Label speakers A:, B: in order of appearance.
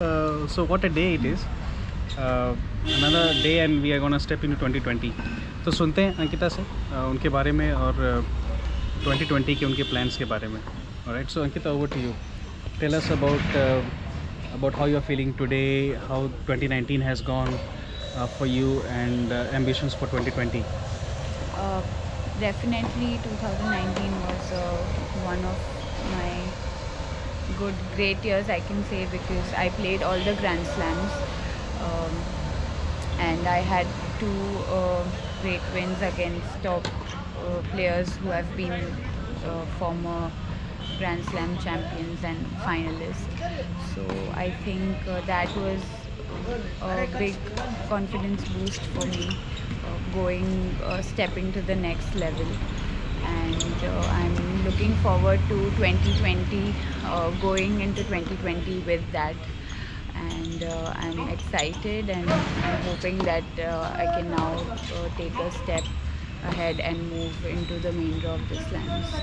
A: Uh, so what a day it is. Uh, another day and we are gonna step into 2020. तो सुनते हैं अंकिता से uh, उनके बारे में और uh, 2020 के उनके plans के बारे में. Alright, so Ankita, over to you. Tell us about uh, about how you're feeling today, how 2019 has gone uh, for you, and uh, ambitions for 2020.
B: Uh, definitely 2019 was uh, one of my good great years I can say because I played all the Grand Slams um, and I had two uh, great wins against top uh, players who have been uh, former Grand Slam champions and finalists. So I think uh, that was a big confidence boost for me uh, going uh, stepping to the next level and i'm looking forward to 2020 uh, going into 2020 with that. And uh, i'm excited and i'm hoping that uh, i can now uh, take a step ahead and move into the main draw of the slams